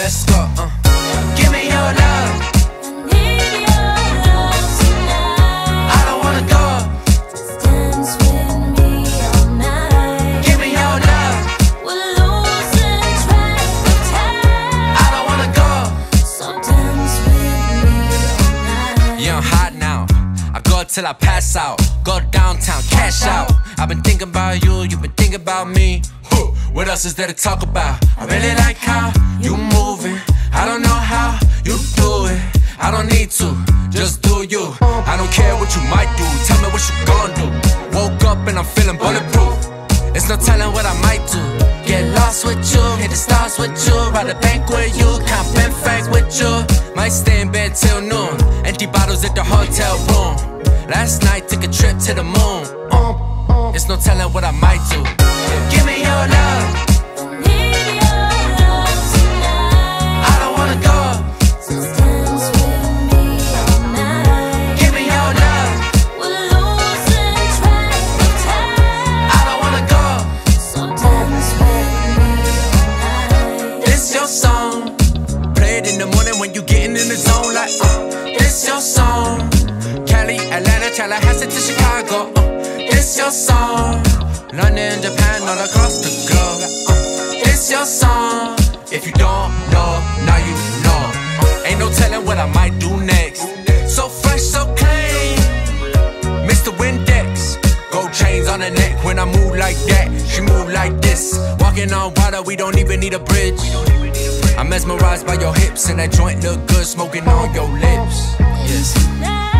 let's go. Uh. Give me your love. I don't wanna go. Give me your love. I don't wanna go. Yeah, I'm hot now. I go till I pass out. Go downtown, cash out. I've been thinking about you, you've been thinking about me. What else is there to talk about? I really like how you moving. Don't care what you might do. Tell me what you gon' do. Woke up and I'm feeling bulletproof. It's no telling what I might do. Get lost with you, hit the stars with you, ride the bank with you, count pen facts with you. Might stay in bed till noon. Empty bottles at the hotel room. Last night took a trip to the moon. Uh, it's no telling what I might do. Give me your love. The zone. Like, uh, this your song. Cali, Atlanta, Tallahassee to Chicago. Uh, this your song. London, Japan, all across the globe. Uh, this your song. If you don't know, now you know. Uh, ain't no telling what I might do next. So fresh, so clean. Mr. Windex. Gold chains on her neck when I move like that. She move like this. Walking on water, we don't even need a bridge. I'm mesmerized by your hips and that joint look good smoking on your lips. Yes.